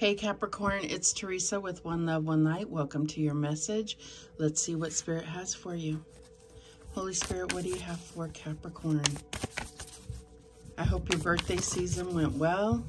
Hey Capricorn, it's Teresa with One Love, One Light. Welcome to your message. Let's see what Spirit has for you. Holy Spirit, what do you have for Capricorn? I hope your birthday season went well.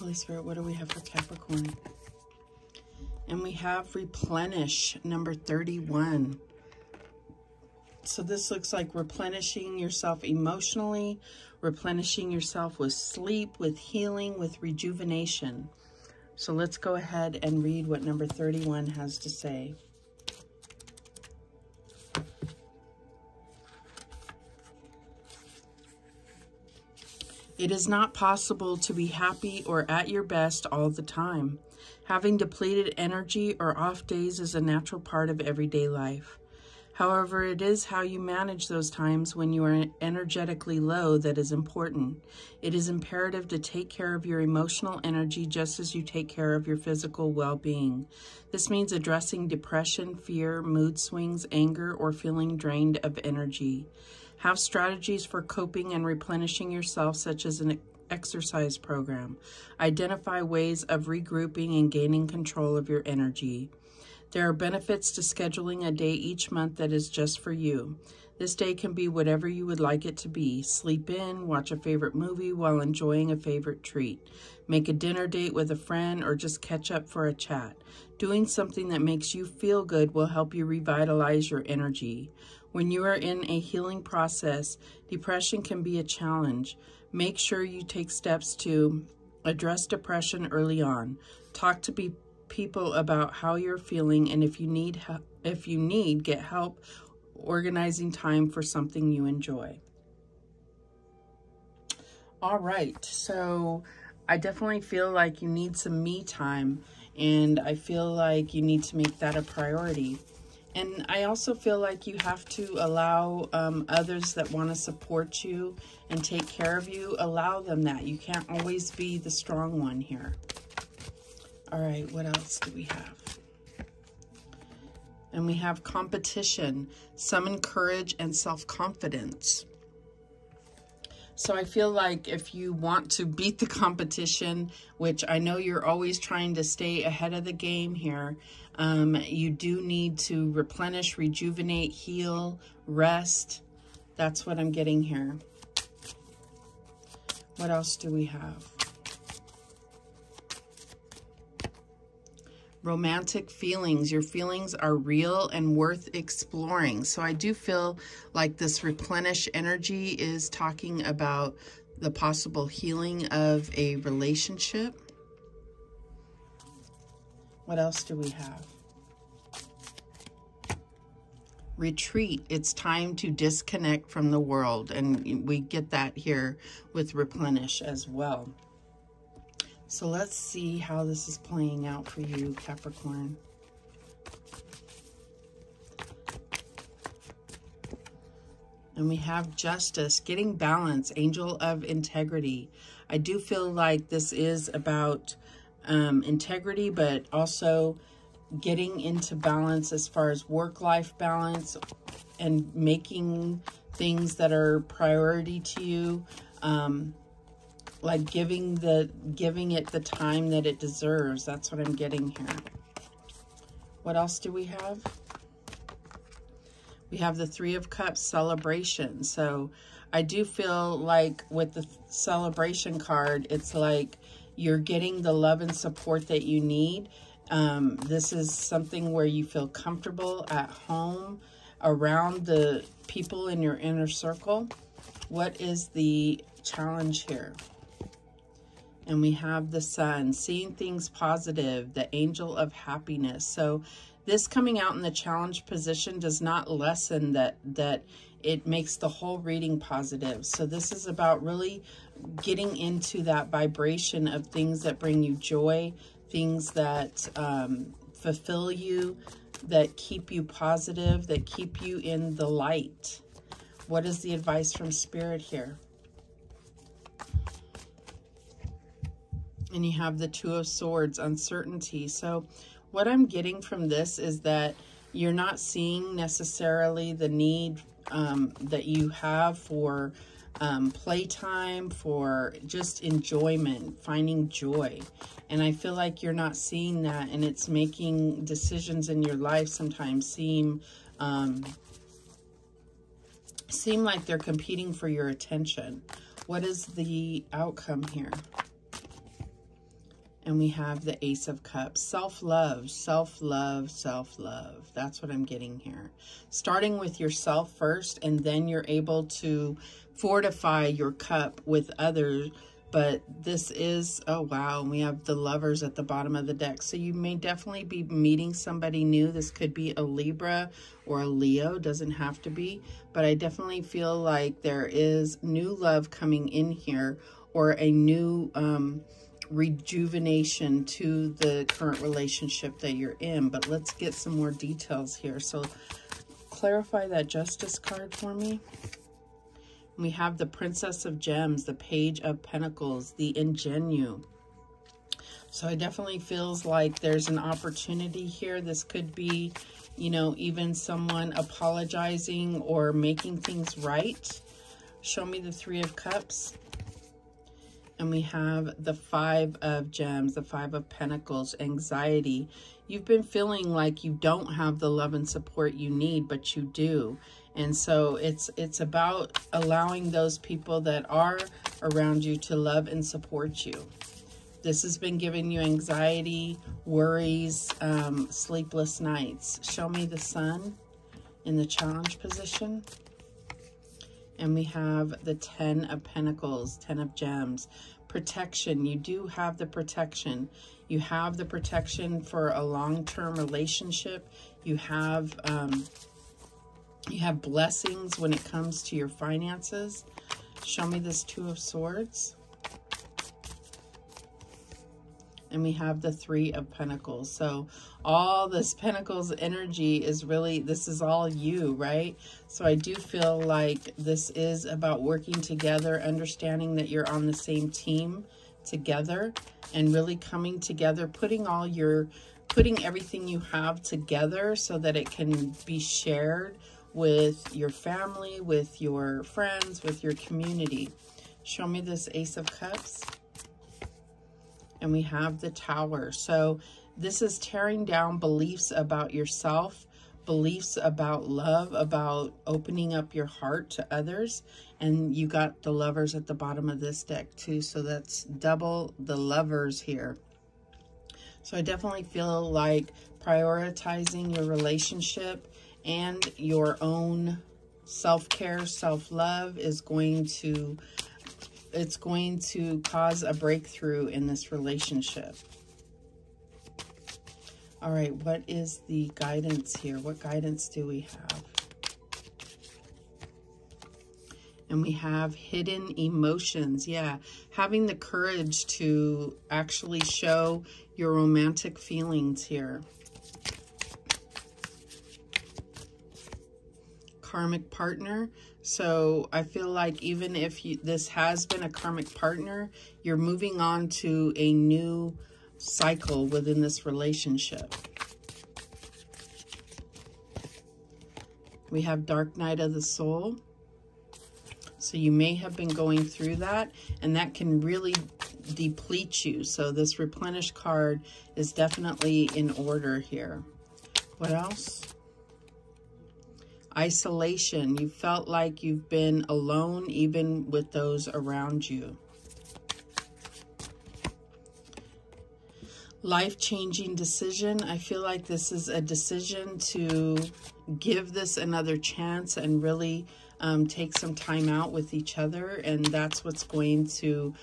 Holy Spirit, what do we have for Capricorn? And we have replenish, number 31. So this looks like replenishing yourself emotionally, replenishing yourself with sleep, with healing, with rejuvenation. So let's go ahead and read what number 31 has to say. It is not possible to be happy or at your best all the time. Having depleted energy or off days is a natural part of everyday life. However, it is how you manage those times when you are energetically low that is important. It is imperative to take care of your emotional energy just as you take care of your physical well-being. This means addressing depression, fear, mood swings, anger, or feeling drained of energy. Have strategies for coping and replenishing yourself, such as an exercise program. Identify ways of regrouping and gaining control of your energy. There are benefits to scheduling a day each month that is just for you. This day can be whatever you would like it to be. Sleep in, watch a favorite movie while enjoying a favorite treat. Make a dinner date with a friend or just catch up for a chat. Doing something that makes you feel good will help you revitalize your energy. When you are in a healing process, depression can be a challenge. Make sure you take steps to address depression early on. Talk to people people about how you're feeling and if you need if you need get help organizing time for something you enjoy. All right. So I definitely feel like you need some me time and I feel like you need to make that a priority. And I also feel like you have to allow um, others that want to support you and take care of you, allow them that. You can't always be the strong one here. All right, what else do we have? And we have competition, summon courage and self-confidence. So I feel like if you want to beat the competition, which I know you're always trying to stay ahead of the game here, um, you do need to replenish, rejuvenate, heal, rest. That's what I'm getting here. What else do we have? Romantic feelings. Your feelings are real and worth exploring. So I do feel like this replenish energy is talking about the possible healing of a relationship. What else do we have? Retreat. It's time to disconnect from the world. And we get that here with replenish as well. So let's see how this is playing out for you, Capricorn. And we have justice, getting balance, angel of integrity. I do feel like this is about um, integrity, but also getting into balance as far as work-life balance and making things that are priority to you. Um, like giving the giving it the time that it deserves. That's what I'm getting here. What else do we have? We have the Three of Cups celebration. So I do feel like with the celebration card, it's like you're getting the love and support that you need. Um, this is something where you feel comfortable at home around the people in your inner circle. What is the challenge here? And we have the sun, seeing things positive, the angel of happiness. So this coming out in the challenge position does not lessen that, that it makes the whole reading positive. So this is about really getting into that vibration of things that bring you joy, things that um, fulfill you, that keep you positive, that keep you in the light. What is the advice from Spirit here? And you have the Two of Swords, uncertainty. So what I'm getting from this is that you're not seeing necessarily the need um, that you have for um, playtime, for just enjoyment, finding joy. And I feel like you're not seeing that, and it's making decisions in your life sometimes seem um, seem like they're competing for your attention. What is the outcome here? And we have the Ace of Cups. Self-love, self-love, self-love. That's what I'm getting here. Starting with yourself first, and then you're able to fortify your cup with others. But this is, oh wow, we have the lovers at the bottom of the deck. So you may definitely be meeting somebody new. This could be a Libra or a Leo, doesn't have to be. But I definitely feel like there is new love coming in here or a new... Um, rejuvenation to the current relationship that you're in. But let's get some more details here. So clarify that justice card for me. We have the Princess of Gems, the Page of Pentacles, the Ingenue. So it definitely feels like there's an opportunity here. This could be, you know, even someone apologizing or making things right. Show me the Three of Cups and we have the five of gems the five of pentacles anxiety. You've been feeling like you don't have the love and support you need but you do. And so it's it's about allowing those people that are around you to love and support you. This has been giving you anxiety worries um, sleepless nights. Show me the sun in the challenge position and we have the 10 of pentacles 10 of gems. Protection. You do have the protection. You have the protection for a long-term relationship. You have um, you have blessings when it comes to your finances. Show me this two of swords and we have the three of pentacles. So all this pentacles energy is really this is all you right? So i do feel like this is about working together understanding that you're on the same team together and really coming together putting all your putting everything you have together so that it can be shared with your family with your friends with your community. Show me this ace of cups and we have the tower. So this is tearing down beliefs about yourself, beliefs about love, about opening up your heart to others. And you got the lovers at the bottom of this deck too. So that's double the lovers here. So I definitely feel like prioritizing your relationship and your own self-care, self-love is going to it's going to cause a breakthrough in this relationship. All right, what is the guidance here? What guidance do we have? And we have hidden emotions. Yeah, having the courage to actually show your romantic feelings here. Karmic partner. So I feel like even if you, this has been a karmic partner, you're moving on to a new cycle within this relationship. We have Dark Night of the Soul. So you may have been going through that, and that can really deplete you. So this replenish card is definitely in order here. What else? Isolation. You felt like you've been alone even with those around you. Life-changing decision. I feel like this is a decision to give this another chance and really um, take some time out with each other. And that's what's going to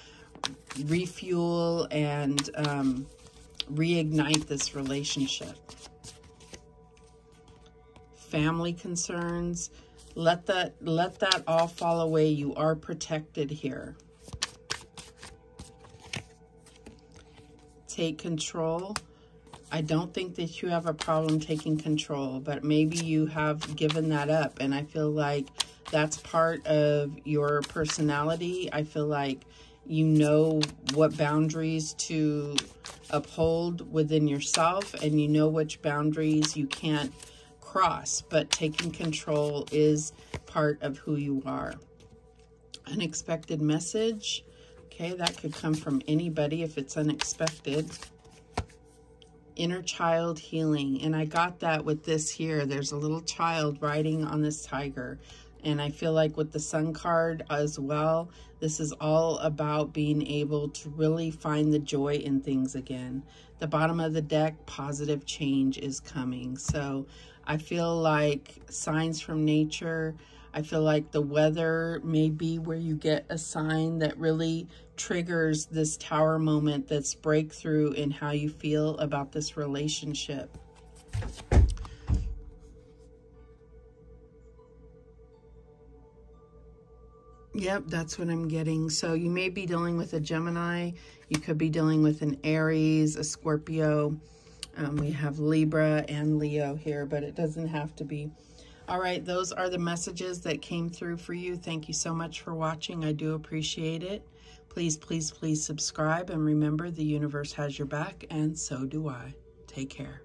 refuel and um, reignite this relationship family concerns, let that, let that all fall away. You are protected here. Take control. I don't think that you have a problem taking control, but maybe you have given that up. And I feel like that's part of your personality. I feel like you know what boundaries to uphold within yourself and you know which boundaries you can't cross, but taking control is part of who you are. Unexpected message. Okay, that could come from anybody if it's unexpected. Inner child healing. And I got that with this here. There's a little child riding on this tiger. And I feel like with the sun card as well, this is all about being able to really find the joy in things again. The bottom of the deck, positive change is coming. So I feel like signs from nature, I feel like the weather may be where you get a sign that really triggers this tower moment that's breakthrough in how you feel about this relationship. Yep, that's what I'm getting. So you may be dealing with a Gemini. You could be dealing with an Aries, a Scorpio. Um, we have Libra and Leo here, but it doesn't have to be. All right, those are the messages that came through for you. Thank you so much for watching. I do appreciate it. Please, please, please subscribe. And remember, the universe has your back, and so do I. Take care.